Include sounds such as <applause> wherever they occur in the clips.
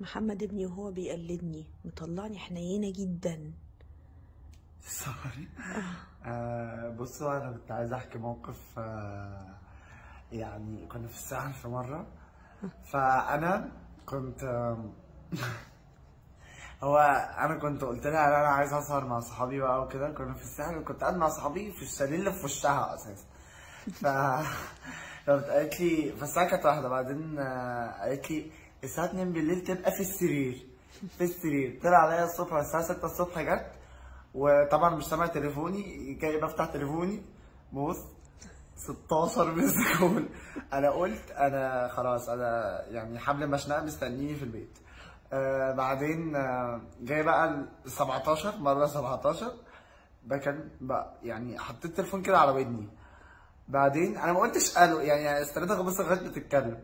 محمد ابني وهو بيقلدني مطلعني حنينة جدا. سوري <laughs> آه. بصوا أنا كنت عايز أحكي موقف آه يعني كنا في الساحل في مرة. فأنا كنت آم، <laughs> هو أنا كنت قلت لها أنا عايز أسهر مع صحابي بقى وكده. كنا في الساحل وكنت قاعد مع صحابي في الشاليه اللي في وشها أساسا. ف <laughs> قالت لي فالساعة كانت واحدة. بعدين آه، قالت لي الساعة 2 بالليل تبقى في السرير. في السرير. طلع عليا الصبح الساعة 6 الصبح جت وطبعا مش سامع تليفوني جاي بفتح تليفوني. بص 16 مس كول. أنا قلت أنا خلاص أنا يعني حبل مشنقة مستنيني في البيت. آه بعدين آه جاي بقى ال 17 مرة 17 بكن بقى يعني حطيت التليفون كده على ودني. بعدين أنا ما قلتش ألو يعني استنيتها بس لغاية بتتكلم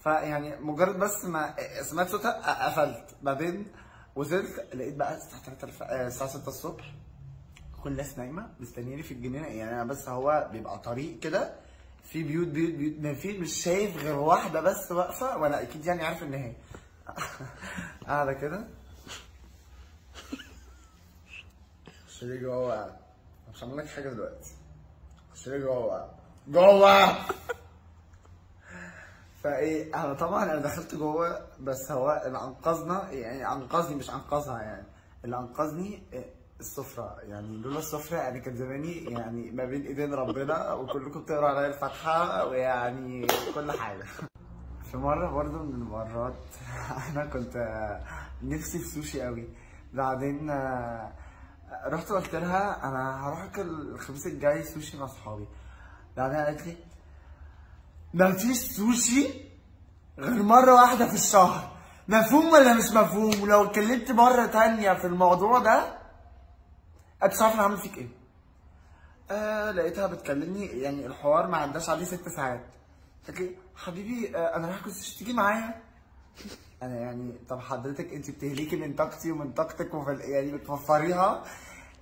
فيعني مجرد بس ما سمعت صوتها قفلت. بعدين وصلت لقيت بقى الساعة 3 الف... آه، الساعة 6 الصبح. كل الناس نايمة مستنياني في الجنينة. يعني أنا بس هو بيبقى طريق كده في بيوت بيوت بيوت ما في مش شايف غير واحدة بس واقفة وأنا أكيد يعني عارف إن هي. <laughs> قاعدة كده. خش لي جوه مش هعمل لك حاجة دلوقتي. خش لي جوه. جوه! فايه أنا طبعا أنا دخلت جوه بس هو اللي انقذنا يعني انقذني مش انقذها يعني اللي انقذني إيه، السفرة. يعني لولا السفرة أنا كان زماني يعني ما بين ايدين ربنا وكلكم بتقروا عليا الفاتحة ويعني كل حاجة. في مرة برضه من المرات <laughs> أنا كنت آه، نفسي في سوشي قوي. بعدين آه، رحت قلت لها أنا هروح أكل الخميس الجاي سوشي مع اصحابي بعدين قالت لي ما فيش سوشي غير مرة واحدة في الشهر. مفهوم ولا مش مفهوم؟ ولو اتكلمت مرة تانية في الموضوع ده مش عارف أنا هعمل فيك إيه. آه لقيتها بتكلمني يعني الحوار ما عداش عليه ست ساعات. قالت حبيبي آه أنا رايح كنت تيجي معايا؟ أنا يعني طب حضرتك أنت بتهلكي من طاقتي ومن طاقتك يعني بتوفريها؟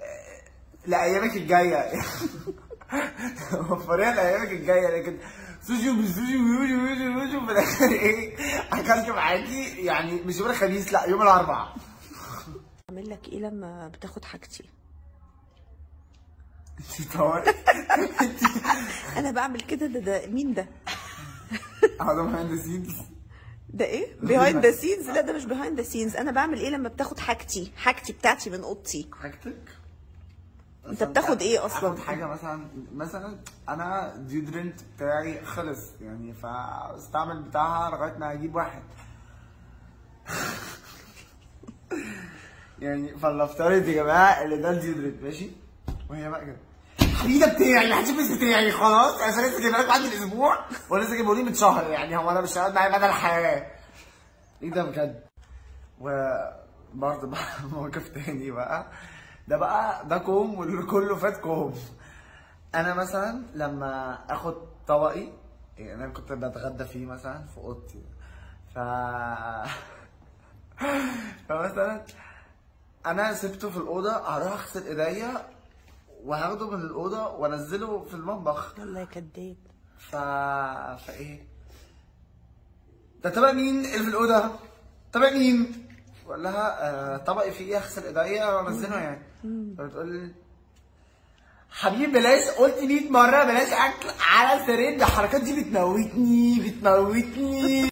آه، لأيامك الجاية. <laughs> وفريها لأيامك الجاية لكن سوشي سوشي ويوشي ويوشي ويوشي وفي الآخر <laughs> إيه أكلت معاكي يعني مش يوم الخميس لا يوم الأربعاء. أعمل لك إيه لما بتاخد حاجتي؟ <laughs> انت طوارئ <laughs> أنا بعمل كده ده ده مين ده؟ هذا مهندسين ده إيه؟ behind the scenes لا ده مش behind the scenes أنا بعمل إيه لما بتاخد حاجتي؟ حاجتي بتاعتي من أوضتي. حاجتك؟ انت بتاخد إيه أصلا؟ اخد حاجة مثلا مثلا أنا deodorant بتاعي خلص يعني فاستعمل بتاعها لغاية ما أجيب واحد. <laughs> يعني فلنفترض يا جماعة اللي ده ال deodorant ماشي؟ وهي بقى كده. حبيبي ده بتاعي يلبس بتاعي خلاص. عشان لسه جايبها لك بعد الأسبوع ولسه جايبه لي من شهر يعني. هو أنا مش هقعد معايا مدى الحياة. إيه ده بجد؟ وبرضه <laughs> موقف تاني بقى. ده بقى ده كوم واللي كله فات كوم. أنا مثلا لما آخد طبقي يعني أنا كنت بتغدى فيه مثلا في أوضتي. ف <laughs> فمثلا أنا سبته في الأوضة هروح أغسل إيديا وهاخده من الأوضة وأنزله في المطبخ. يا كداب ف فإيه؟ ده تبع مين اللي في الأوضة؟ تبع مين؟ بقول لها آه طبقي فيه إيه؟ اغسل إيديا وانزله يعني. فبتقول حبيبي بلاش قلت 100 مرة بلاش أكل على السرير ده الحركات دي بتموتني بتموتني.